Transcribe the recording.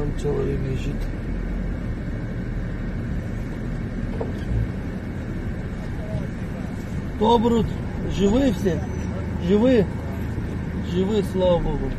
Вон человек лежит. Добрут, живы все живы живы слава Богу.